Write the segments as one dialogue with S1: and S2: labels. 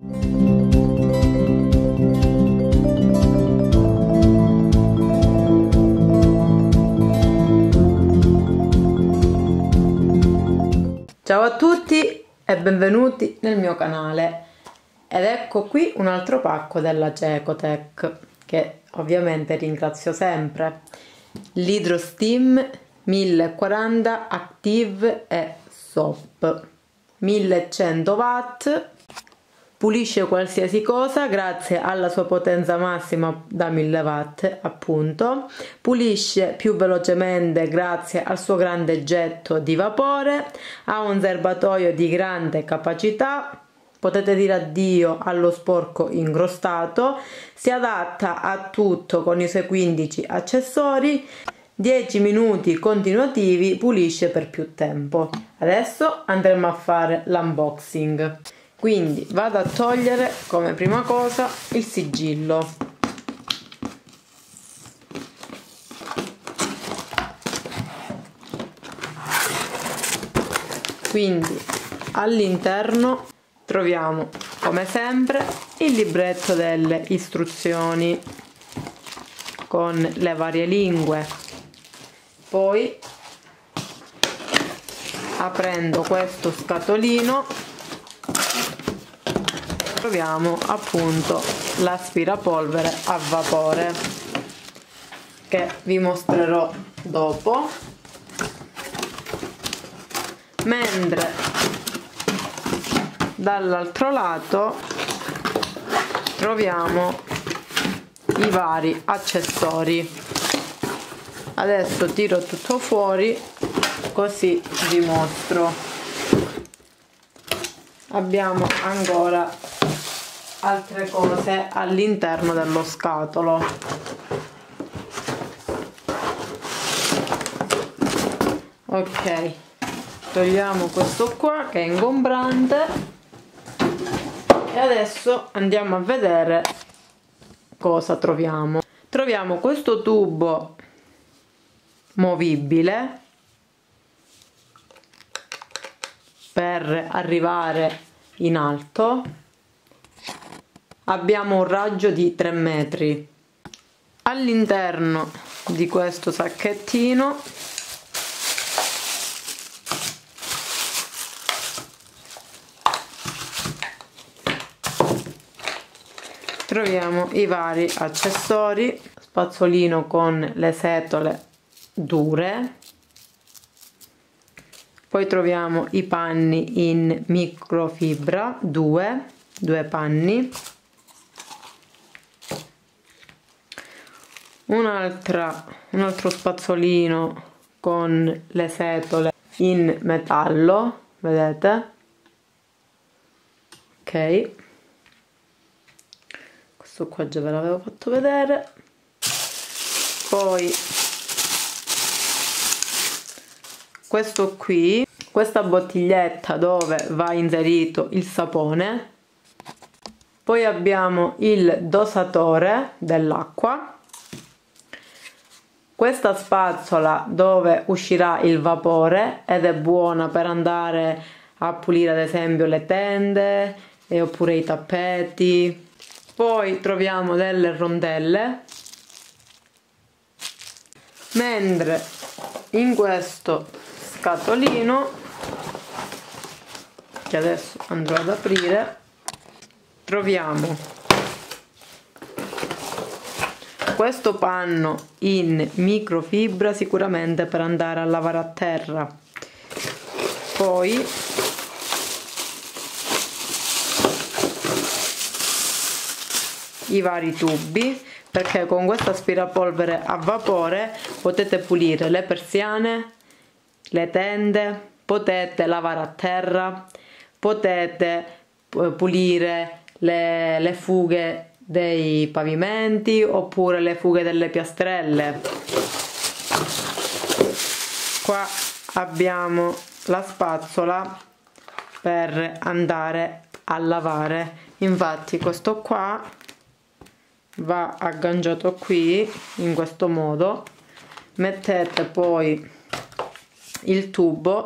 S1: Ciao a tutti e benvenuti nel mio canale. Ed ecco qui un altro pacco della Cecotec che ovviamente ringrazio sempre. l'Hydro Steam 1040 Active e SOP 1100 watt pulisce qualsiasi cosa grazie alla sua potenza massima da 1000 watt appunto. Pulisce più velocemente grazie al suo grande getto di vapore. Ha un serbatoio di grande capacità. Potete dire addio allo sporco ingrostato si adatta a tutto con i suoi 15 accessori. 10 minuti continuativi pulisce per più tempo. Adesso andremo a fare l'unboxing quindi vado a togliere come prima cosa il sigillo. Quindi all'interno troviamo come sempre il libretto delle istruzioni con le varie lingue. Poi aprendo questo scatolino troviamo appunto l'aspirapolvere a vapore che vi mostrerò dopo. Mentre dall'altro lato troviamo i vari accessori. Adesso tiro tutto fuori così vi mostro. Abbiamo ancora altre cose all'interno dello scatolo. Ok togliamo questo qua che è ingombrante. E adesso andiamo a vedere cosa troviamo. Troviamo questo tubo movibile per arrivare in alto abbiamo un raggio di 3 metri. All'interno di questo sacchettino troviamo i vari accessori. Spazzolino con le setole dure. Poi troviamo i panni in microfibra due due panni un'altra un altro spazzolino con le setole in metallo vedete? Ok. Questo qua già ve l'avevo fatto vedere. Poi questo qui questa bottiglietta dove va inserito il sapone. Poi abbiamo il dosatore dell'acqua questa spazzola dove uscirà il vapore ed è buona per andare a pulire ad esempio le tende e oppure i tappeti. Poi troviamo delle rondelle. Mentre in questo scatolino che adesso andrò ad aprire troviamo questo panno in microfibra sicuramente per andare a lavare a terra. Poi i vari tubi perché con questo aspirapolvere a vapore potete pulire le persiane le tende potete lavare a terra potete eh, pulire le, le fughe dei pavimenti oppure le fughe delle piastrelle. Qua abbiamo la spazzola per andare a lavare. Infatti questo qua va agganciato qui in questo modo. Mettete poi il tubo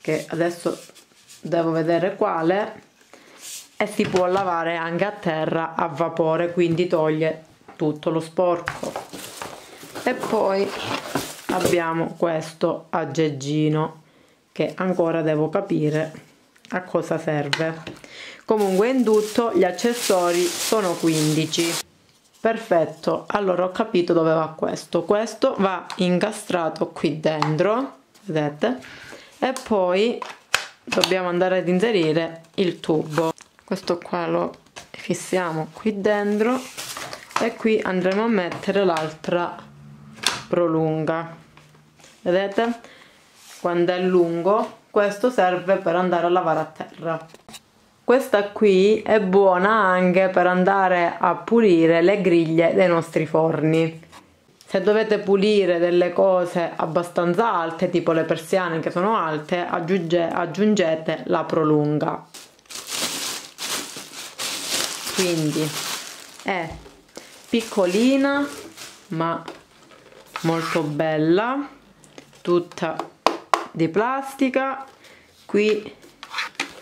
S1: che adesso devo vedere quale e si può lavare anche a terra a vapore quindi toglie tutto lo sporco. E poi abbiamo questo aggeggino che ancora devo capire a cosa serve. Comunque in tutto gli accessori sono 15 perfetto allora ho capito dove va questo. Questo va incastrato qui dentro vedete? E poi dobbiamo andare ad inserire il tubo questo qua lo fissiamo qui dentro e qui andremo a mettere l'altra prolunga. Vedete? Quando è lungo questo serve per andare a lavare a terra. Questa qui è buona anche per andare a pulire le griglie dei nostri forni. Se dovete pulire delle cose abbastanza alte tipo le persiane che sono alte aggiunge, aggiungete la prolunga quindi è piccolina ma molto bella tutta di plastica. Qui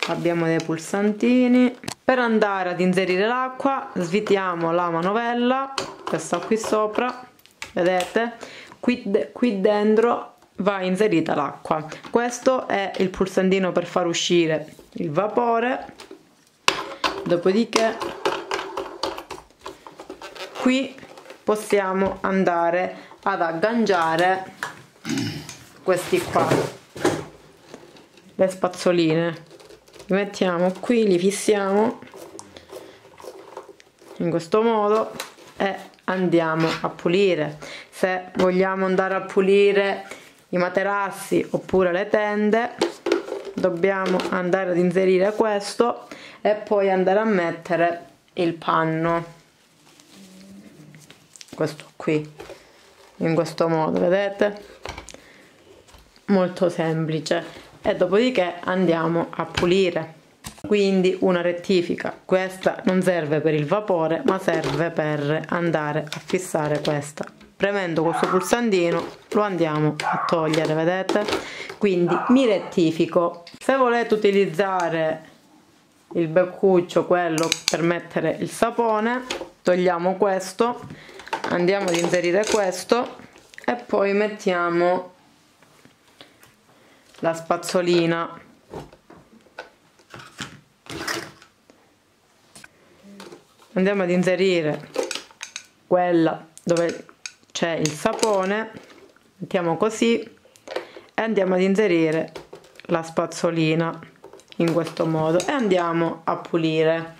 S1: abbiamo dei pulsantini. Per andare ad inserire l'acqua svitiamo la manovella questa qui sopra vedete? Qui, de qui dentro va inserita l'acqua. Questo è il pulsantino per far uscire il vapore. Dopodiché qui possiamo andare ad agganciare questi qua le spazzoline. Li mettiamo qui li fissiamo. In questo modo e andiamo a pulire. Se vogliamo andare a pulire i materassi oppure le tende dobbiamo andare ad inserire questo e poi andare a mettere il panno questo qui in questo modo vedete? Molto semplice. E dopodiché andiamo a pulire. Quindi una rettifica. Questa non serve per il vapore ma serve per andare a fissare questa. Premendo questo pulsantino lo andiamo a togliere vedete? Quindi mi rettifico. Se volete utilizzare il beccuccio quello per mettere il sapone togliamo questo andiamo ad inserire questo e poi mettiamo la spazzolina. Andiamo ad inserire quella dove c'è il sapone. Mettiamo così e andiamo ad inserire la spazzolina in questo modo. E andiamo a pulire.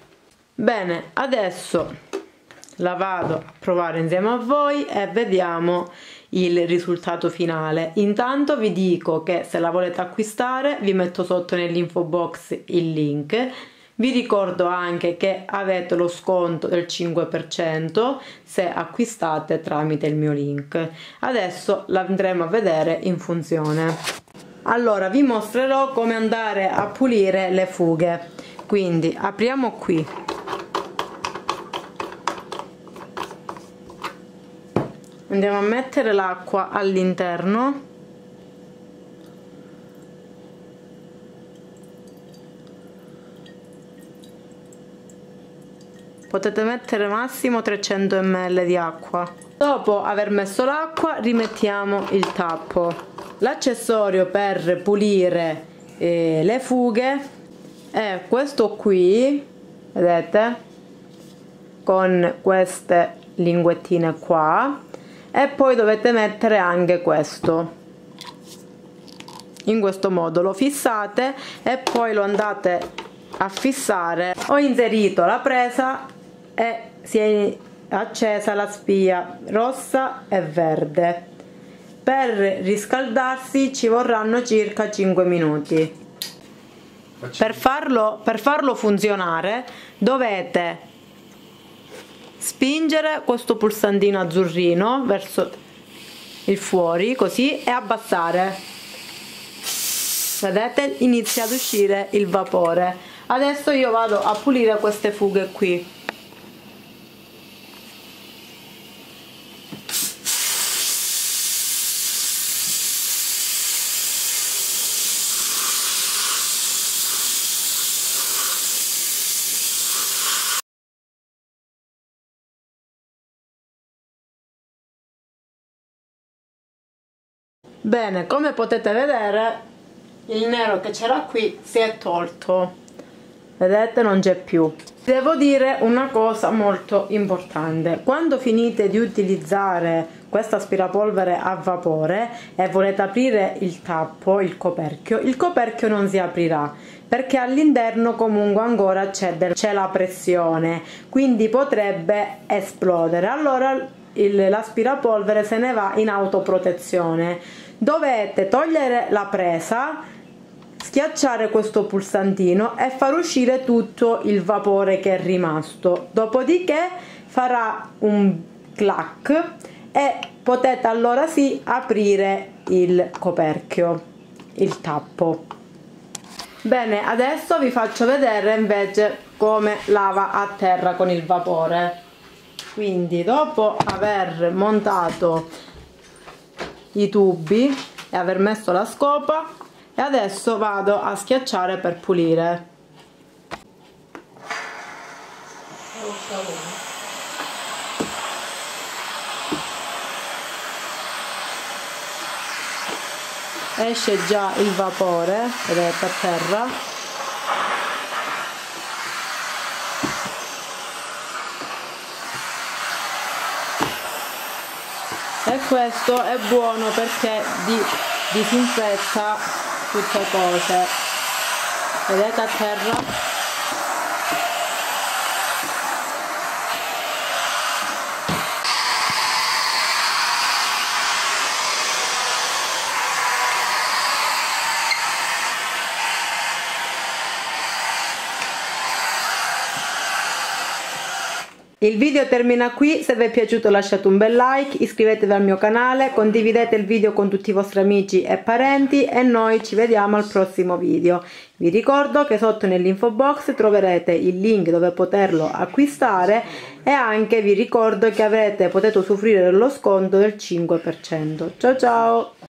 S1: Bene adesso la vado a provare insieme a voi e vediamo il risultato finale. Intanto vi dico che se la volete acquistare vi metto sotto nell'info box il link. Vi ricordo anche che avete lo sconto del 5% se acquistate tramite il mio link. Adesso l'andremo a vedere in funzione. Allora vi mostrerò come andare a pulire le fughe. Quindi apriamo qui andiamo a mettere l'acqua all'interno. Potete mettere massimo 300 ml di acqua. Dopo aver messo l'acqua rimettiamo il tappo. L'accessorio per pulire eh, le fughe è questo qui vedete? Con queste linguettine qua e poi dovete mettere anche questo. In questo modo lo fissate e poi lo andate a fissare. Ho inserito la presa e si è accesa la spia rossa e verde. Per riscaldarsi ci vorranno circa 5 minuti. Per farlo, per farlo funzionare dovete spingere questo pulsantino azzurrino verso il fuori così e abbassare. Vedete? Inizia ad uscire il vapore. Adesso io vado a pulire queste fughe qui bene come potete vedere il nero che c'era qui si è tolto. Vedete non c'è più. Devo dire una cosa molto importante. Quando finite di utilizzare questo aspirapolvere a vapore e volete aprire il tappo il coperchio il coperchio non si aprirà perché all'interno comunque ancora c'è la pressione quindi potrebbe esplodere. Allora l'aspirapolvere se ne va in autoprotezione dovete togliere la presa schiacciare questo pulsantino e far uscire tutto il vapore che è rimasto. Dopodiché farà un clac e potete allora sì aprire il coperchio il tappo. Bene adesso vi faccio vedere invece come lava a terra con il vapore. Quindi dopo aver montato i tubi e aver messo la scopa e adesso vado a schiacciare per pulire. Esce già il vapore vedete a terra questo è buono perché disinfetta tutte cose. Vedete a terra Il video termina qui, se vi è piaciuto lasciate un bel like, iscrivetevi al mio canale, condividete il video con tutti i vostri amici e parenti e noi ci vediamo al prossimo video. Vi ricordo che sotto nell'info box troverete il link dove poterlo acquistare e anche vi ricordo che avete, potete usufruire dello sconto del 5%. Ciao ciao!